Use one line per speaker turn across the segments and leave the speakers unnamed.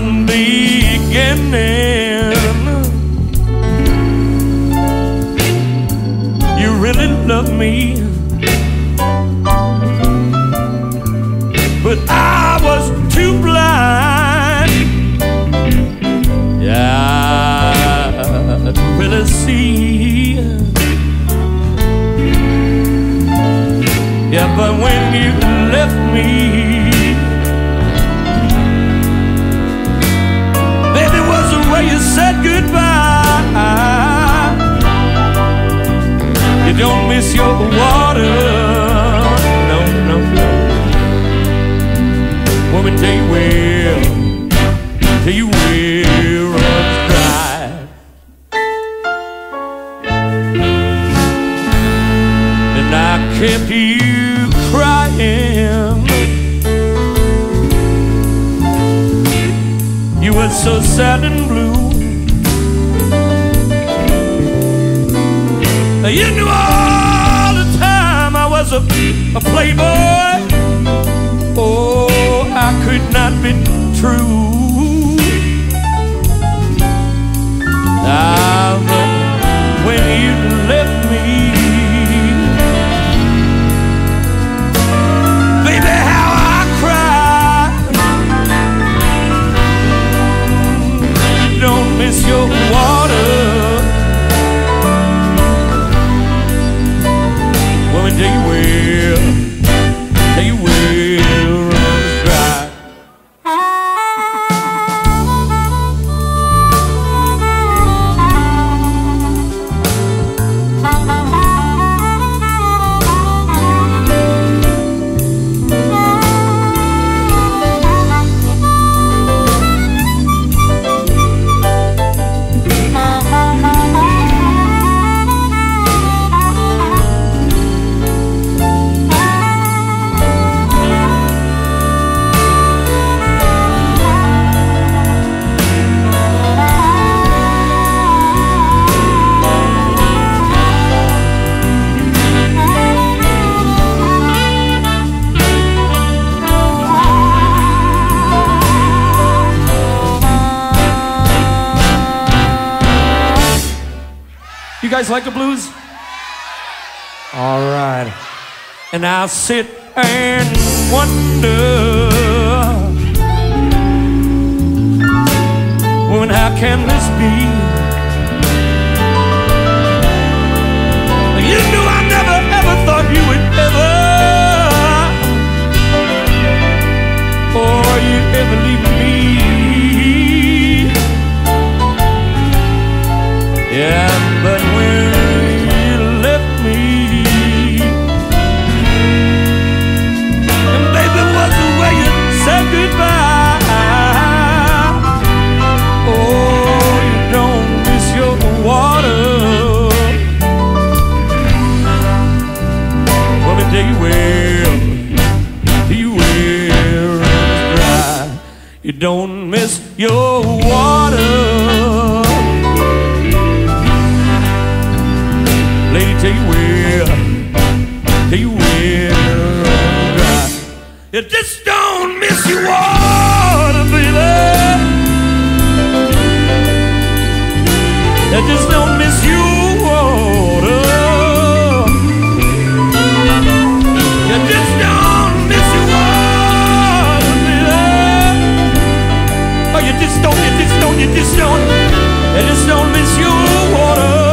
the beginning. You really love me. But I was too blind. Yeah, to really see. Yeah, but when you left me, you said goodbye. You don't miss your water, no, no, no. Woman, you will, tell you will dry. And I kept you crying. You were so sad and blue. You knew all the time I was a, a playboy. Oh, I could not be true. You guys like the blues? All right. And I'll sit and wonder, when how can this be? Miss your water, baby. You just don't miss your water. You just don't miss your water, baby. Oh, you just don't, you just don't, you just don't, you just don't miss your water.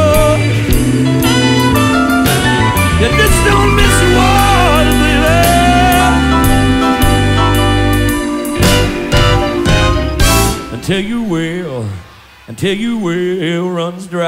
Until you will, until you will runs dry.